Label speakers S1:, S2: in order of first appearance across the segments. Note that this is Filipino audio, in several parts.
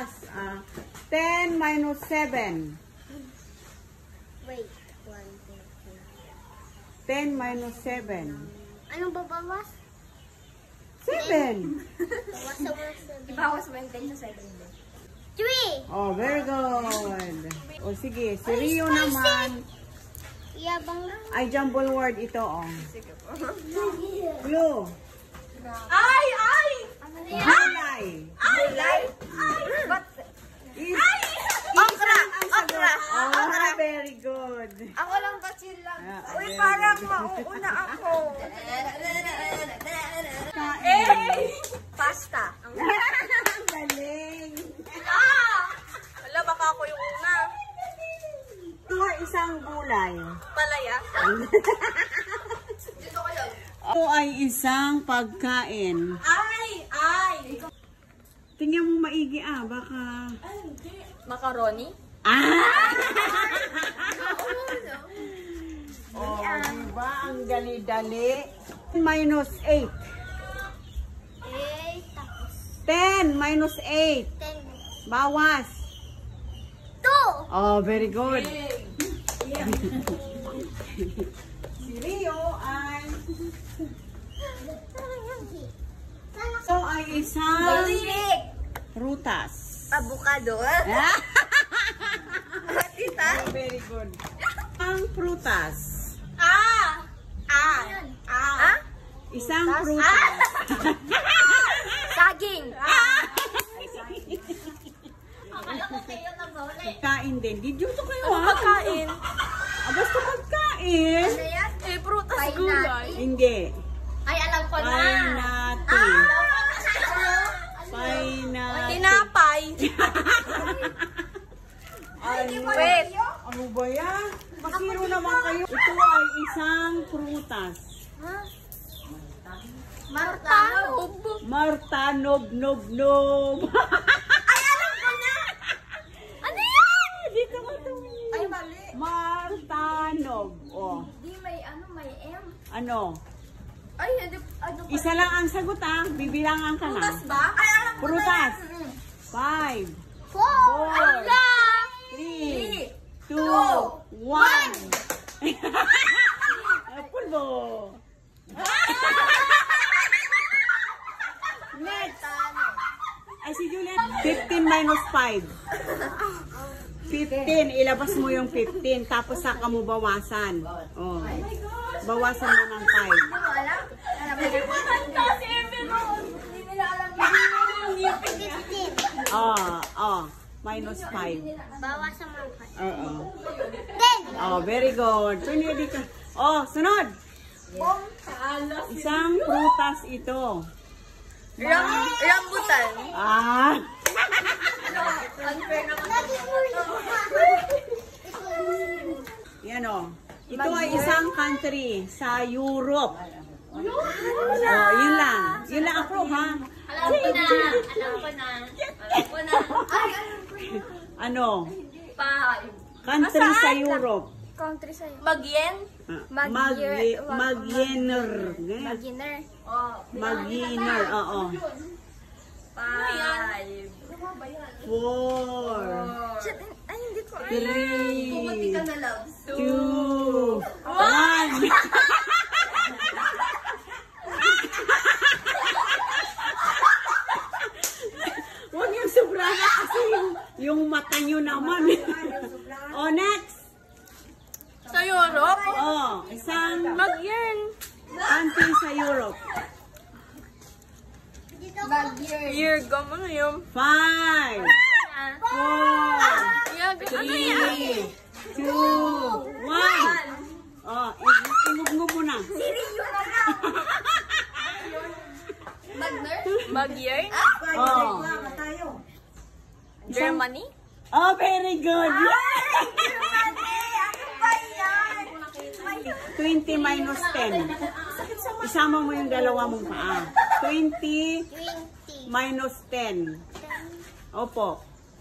S1: Last. ah 10 minus 7.
S2: Wait. One, two, three.
S1: 10 minus 7.
S2: Anong babawas?
S1: 7.
S2: Bawas sa.
S3: Ibawas mo yung 10 sa 7 din.
S2: Three!
S1: Oh, very good. O sige, si Rio naman.
S2: Yabang lang.
S1: Ay, jumble word ito, oh.
S3: Sige po.
S1: Blue.
S3: Ay! Ay! Ano yan?
S1: Gulay.
S3: Gulay? Ay! Ba't?
S1: Is,
S3: Okra!
S1: ang sagot.
S3: Okra!
S1: Very good.
S3: Ako lang kasi lang.
S1: Ah,
S3: Uy, parang mauuna ako.
S1: Kain.
S3: Eh! Pasta.
S1: Ang galing.
S3: Ah! Wala, baka ako yung una.
S1: Ito ay isang gulay.
S3: Palaya. Dito ko yun.
S1: Ito ay isang pagkain.
S3: Ay!
S1: Tingnan mo maigi ah, baka...
S3: Macaroni?
S1: Ah! oh, diba? Ang dali-dali. Minus 8.
S2: Eight. Tapos
S1: 10 minus 8.
S2: ten.
S1: Bawas.
S2: Two!
S1: Oh, very good. si Rio ay... So, ay isang
S3: Balik!
S1: prutas.
S3: Avocado.
S1: Ah,
S3: Tita?
S1: very good. Ang prutas.
S3: Ah! Ah! Ah!
S1: Isang prutas.
S3: Saging! Ah! Akala ko kayo na gulay.
S1: Kain din. Di dito kayo
S3: Ano
S1: ah.
S3: pagkain?
S1: Ah, basta pagkain.
S3: Ano yan? Eh, prutas gulay.
S1: Hindi.
S3: Ay, alam ko na.
S1: Pineapple.
S3: Ah!
S1: Pineapple.
S3: Tinapay.
S1: Ano?
S3: Wait.
S1: Ano ba yan? Masiro naman kayo. Ito ay isang prutas.
S3: Martanob.
S1: Marta nob nob.
S3: Ay, alam ko na. Ano yan?
S1: Dito ka tumingin.
S3: Ay, mali.
S1: Marta nob. Oh,
S3: Di may ano, may M.
S1: ano?
S3: Ay, ano, ano ba?
S1: Isa lang ang sagot ah. Bibilangan ka na.
S3: Prutas ba? Ay, alam ko
S1: Prutas.
S3: na. yan.
S1: Five,
S2: Four!
S1: four,
S3: Ala!
S1: Two, one. Pulbo. Next. Ay, si Juliet. 15 minus 5. 15. Ilabas mo yung 15. Tapos saka mo bawasan. Oh. Bawasan mo ng 5.
S3: Hindi mo alam? Hindi mo Emerald. Hindi nila alam yung
S2: Fifteen.
S1: Oh, oh. Minus 5.
S2: Bawas sa mga five.
S1: Oo.
S2: Ten!
S1: Oh, very good. Sunod ka. Oh, sunod. Isang prutas ito.
S3: Ram rambutan.
S1: Ah. Yan o. Ito ay isang country sa Europe. Oh, yun lang. Yun lang ako, ha?
S3: Alam ko na. Alam ko na. Alam ko na. Ay, alam.
S1: Ano?
S3: Five.
S1: Country sa Europe.
S3: Country sa'yo. Magyen?
S1: Ah,
S3: Mag-year-
S1: Mag- Magyener.
S2: Beginner.
S3: Oh.
S1: Magyener, oo.
S3: Five.
S1: Four.
S3: Ay, hindi ko alam.
S1: Three.
S3: Pumunti ka na lang.
S1: Two. One. Huwag yung sobrahan kasi yung, yung mata nyo naman. oh, next.
S3: Sa Europe?
S1: Oh, isang
S3: Mag-yearn.
S1: country sa Europe.
S3: Year gum, ano yun?
S1: Five, four,
S3: Year gum, ano yan?
S1: three, two, one. Oh, ingub-ngub mo na.
S3: Mag-year?
S1: Oh.
S3: Germany?
S1: Oh, very good.
S3: Yan?
S1: 20 minus 10. Isama mo yung dalawa mong paa. 20
S2: Twenty.
S1: minus 10. Opo.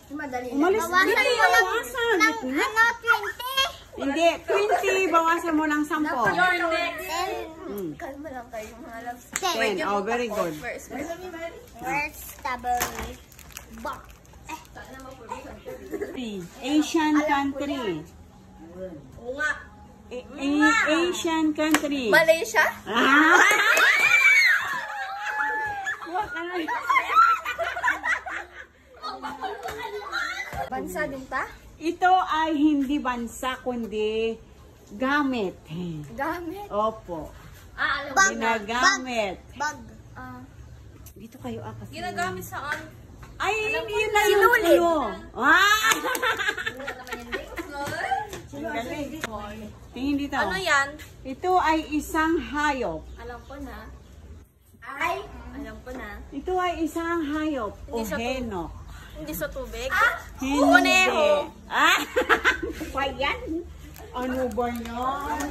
S3: Madali
S1: Umalis.
S2: Bawasan
S1: Hindi,
S2: mo
S1: bawasan.
S2: ng ano, twenty?
S1: Hindi, 20. Bawasan mo ng 10.
S3: Your next.
S2: Ten.
S1: Mm.
S3: Kalma lang kayo mga loves.
S2: 10.
S1: 10. Oh, very good.
S3: First,
S2: Where's the box? Eh,
S1: Asian country.
S3: Oo nga.
S1: A- A- Asian country.
S3: Malaysia?
S1: Ah! Wag ka na.
S3: Bansa din ta?
S1: Ito ay hindi bansa kundi gamit.
S3: Gamit.
S1: Opo.
S3: Ah, alam
S2: Bag.
S1: Ginagamit.
S2: Bag.
S3: Ah,
S1: Dito kayo ah kasi.
S3: ginagamit saan?
S1: Ay, yun na
S3: Sinulid.
S1: yung Ah! Tingin dito.
S3: Ano yan?
S1: Ito ay isang hayop.
S3: Alam ko na. Ay! Alam ko na.
S1: Ito ay isang hayop o henok.
S3: Hindi sa tubig?
S1: Hindi.
S3: Kuneho.
S1: Ah! Pa yan? Ano ba yan?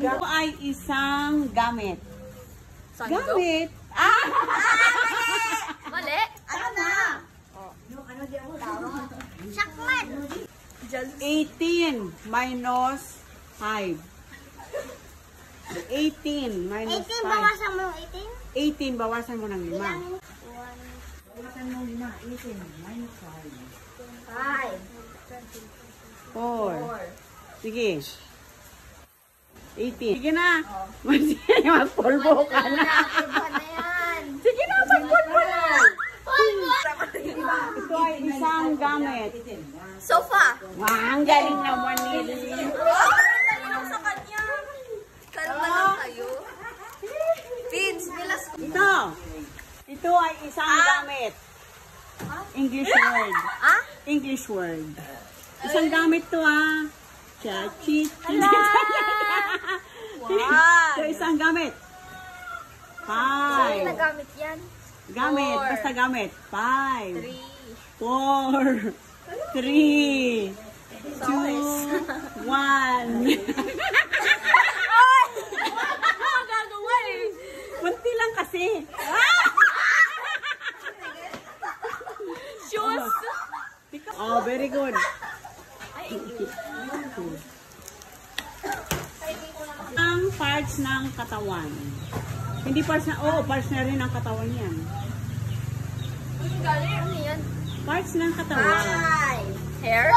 S1: Ito ay isang gamit.
S3: Sandok?
S1: Gamit? Ah!
S3: Mali?
S2: Ano na? Shakman.
S1: 18 minus 5. 18 minus
S2: 18,
S1: 5.
S2: bawasan mo yung 18.
S1: 18, bawasan mo ng 5.
S2: Ilang?
S3: Five.
S1: 4. Sige. 18. Sige na. Magpulbo ka na.
S3: Yan.
S1: Sige na, magpulbo na. Ito ay isang gamit.
S3: Sofa.
S1: Wow, ang galing naman nila.
S3: Oh, dali lang sa kanya. Kalma lang kayo. Pins, nilas.
S1: Ito. Ito ay isang gamit. English word.
S3: Ah?
S1: English word. Isang gamit to ah. Chachi.
S3: Wow.
S1: Ito isang gamit.
S3: Saan
S1: Five.
S3: nagamit yan?
S1: Gamit.
S3: Four.
S1: Basta gamit. Five.
S3: Three.
S1: Four. Three. Two. One.
S3: Eh?
S1: Kunti lang kasi.
S3: Shoes.
S1: Oh, very good. Ang parts ng katawan. Hindi parts na, oh, parts na rin ng katawan yan.
S3: Ang galing. Ano yan?
S1: Parts ng katawan.
S3: Five. Hair?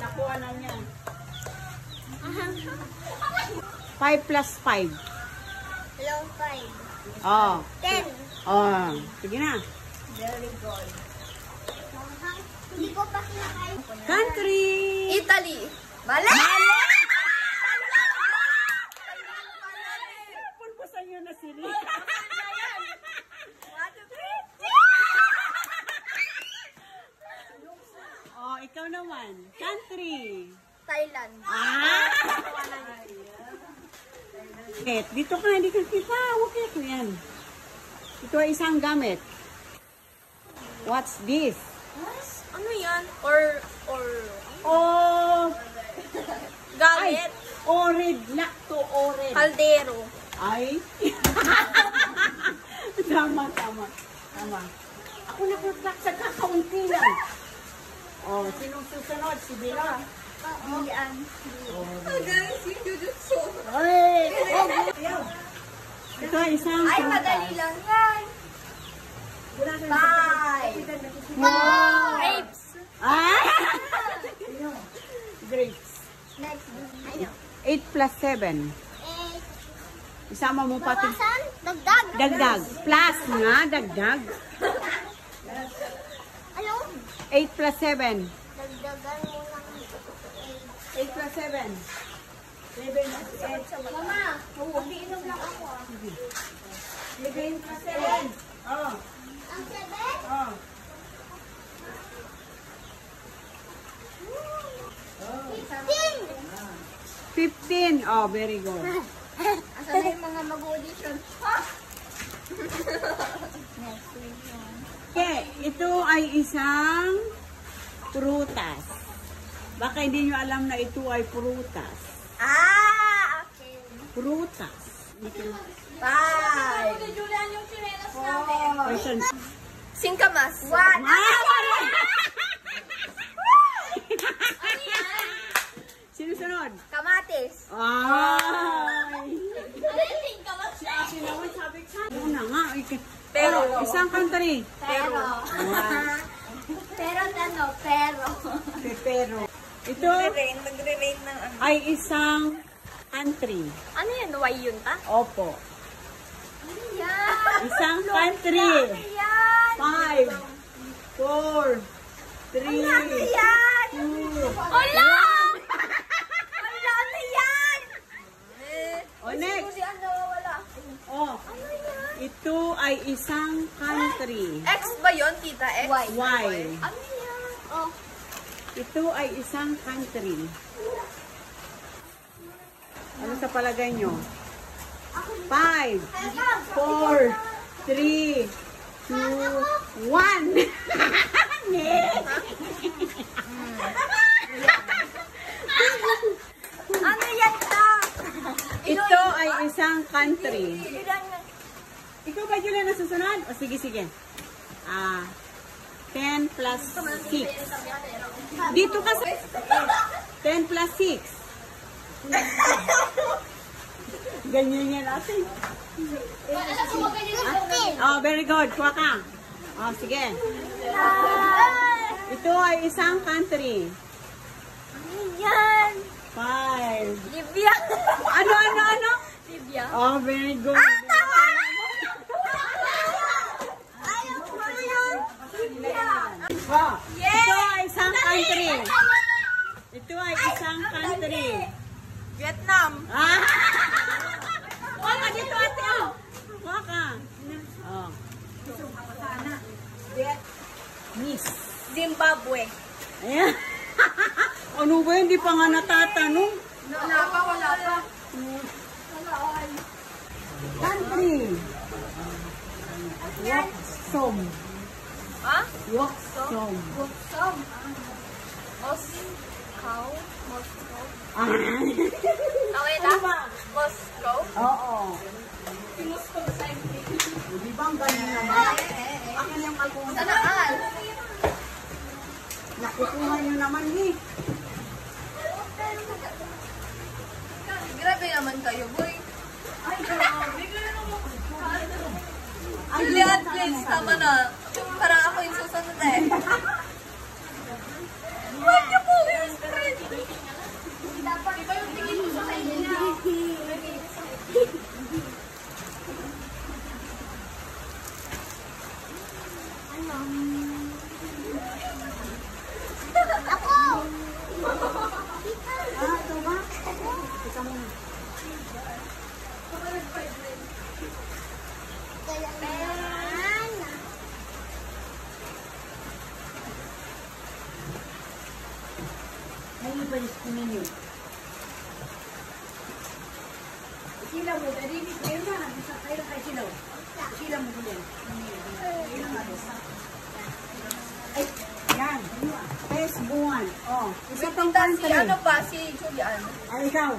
S1: Nakuha na niya. 5 plus 5.
S2: Hello, 5.
S1: Oh.
S2: 10.
S1: Oh. Sige na.
S3: Very good.
S2: Hindi ko pa kinakain.
S1: Country.
S3: Italy. Mali!
S1: Pulpusan nyo na sila.
S3: One, two, three.
S1: oh, ikaw naman. Country.
S3: Thailand.
S1: Ah! Wait, dito ka, hindi ka kita. Kaya ko yan. Ito ay isang gamit. What's this?
S3: Ano yan? Or, or,
S1: Oh, ay,
S3: gamit.
S1: ored. Lakto ored.
S3: Kaldero.
S1: Ay. tama, tama. Tama. Ako na po sa kakaunti lang. Oh, sinong susunod? Si Bella.
S3: Ian.
S1: Oh.
S3: Magaling si Jujutsu.
S1: Ay! Oh, ito ay isang
S3: Ay, madali lang yan. Five.
S1: Wow!
S3: Grapes.
S1: Ah! Grapes.
S2: Next. Ano?
S1: 8 plus 7.
S2: 8.
S1: Isama mo pati.
S2: Bawasan? Dagdag.
S1: Dagdag. Plus nga, dagdag.
S2: Ano?
S1: 8 plus 7.
S2: Dagdagan mo lang.
S1: 8 plus 7. 7 plus 8.
S3: Mama, mag-iinom lang ako ah.
S1: 7 plus 7. Oh,
S2: Ang 7?
S1: oh.
S2: 15.
S1: 15. Oh, very good.
S3: Asan na yung mga mag-audition?
S1: Okay, ito ay isang prutas. Baka hindi nyo alam na ito ay prutas.
S3: Ah, okay.
S1: Prutas.
S3: Five. Julian yung chinelas namin. Singkamas. One.
S1: Sino sunod?
S3: Kamatis.
S1: Ay!
S3: Ano?
S1: Si Ate naman sabi sa Ano na nga. ik-
S3: Pero,
S1: isang country.
S2: Pero. Pero ano, pero.
S1: Pepero. Ito
S3: Nagre-rain, nagre-rain ng ano.
S1: ay isang country.
S3: Ano yan? Why yun ta?
S1: Opo.
S2: Ano yan?
S1: Isang country.
S2: Yan!
S1: Five, four, three,
S2: Ano yan?
S1: two,
S2: Ala! Ala, ano yan?
S3: Eh,
S1: O next.
S3: si wala.
S1: Oh,
S2: Ano yan?
S1: ito ay isang country.
S3: X ba yun, tita? X?
S2: Y.
S1: Y.
S2: Ano yan? Oh.
S1: Ito ay isang country. Ano sa palagay nyo? Five, four, three, two, one.
S2: Ta?
S1: Ito ay isang country. Ikaw ba, Julia, nasusunod? O sige, sige. Ah, 10 plus 6. Dito ka sa... 10 plus 6. Ganyan yan natin. Oh, very good. Kuha ka. Oh, sige. Ito ay isang country.
S2: Yan?
S1: 5.
S2: Libya.
S1: Ano, ano, ano?
S2: Libya.
S1: Oh, very good.
S2: Tama! Ayaw ko yun. Libya.
S1: Oh, ito ay isang country. Ito ay isang country.
S3: Vietnam.
S1: Ah! Kuha ka dito, ate, oh. Kuha ka. Oh. Miss.
S3: Zimbabwe.
S1: Ayan. ano ba, hindi pa nga natatanong.
S3: Wala pa, wala pa.
S1: Country. Waksom.
S3: Ha?
S1: Waksom.
S2: Gutom.
S3: Moscow? Moscow?
S1: Ah.
S3: Okay
S1: Ano
S3: na?
S1: ba?
S3: Moscow?
S1: Oo. Di ba ang ganyan naman? Akin yung alcohol.
S3: Sanaan?
S1: Nakukuha nyo naman eh.
S3: Grabe naman kayo, boy.
S1: Ay,
S3: Julian, please, tama na. Parang ako yung susunod eh. Huwag niyo po yung stress. Iba yung tingin ko sa kanya.
S2: Ako!
S1: Ah, ito ba? Teka muna.
S2: Kailangan.
S1: Ko ninyo. Sila mo, dali, kayo na, bisa kayo kay sila. Sila mo din. Ay, yan. Test buwan. Oh, isa pang
S3: Tapos si ano ba, si Julian?
S1: Ay, ikaw.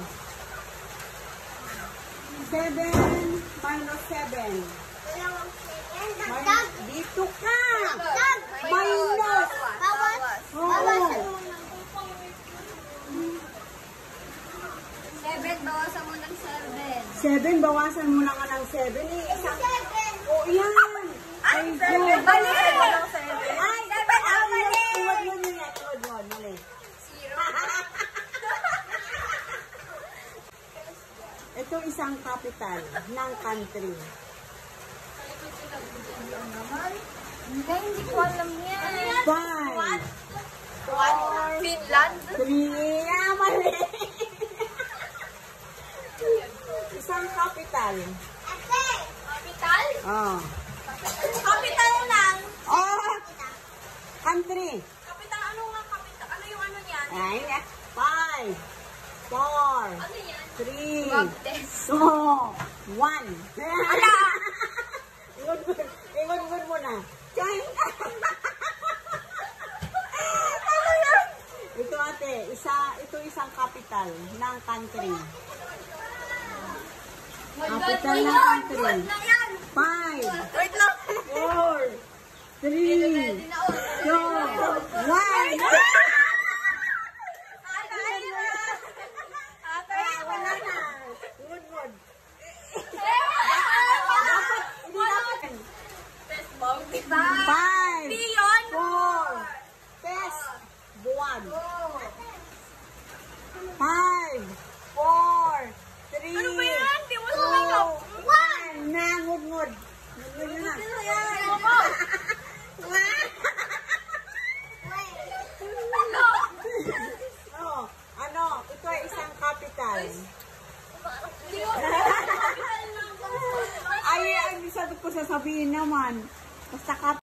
S1: Seven minus seven.
S2: Dalawang second.
S1: Min-
S2: Dagdag.
S1: Dito ka! Minus.
S2: Bawas.
S1: Oo.
S2: Bawasan mo ng
S3: Seven, bawasan mo ng seven.
S1: Bawasan mo na ka ng seven eh. Isang
S2: Seven.
S1: Oh, yan! Ay,
S3: Seven, mali.
S1: Ay,
S2: Seven,
S1: ay,
S2: mali.
S1: Iwag mo yan. Iwag mo, mali.
S3: Zero.
S1: Ito isang capital ng country.
S2: Hindi, hindi ko alam yan.
S1: Five,
S3: One. Finland.
S1: three, ah, mali. isang capital.
S2: Capital?
S1: Oh.
S2: Capital lang.
S1: Oh, country.
S3: Kapital, ano nga kapital? Ano yung ano niyan?
S1: Ay, ah. five, four,
S3: Ano yan?
S1: three, two, one. Ala! Iwan-iwan iwan-iwan mo na. Chang! ano yan? Ito ate, isa, ito isang capital ng country. Apitan na ang
S2: 3.
S1: 5.
S3: Wait lang.
S1: 4. 3. 2. 1.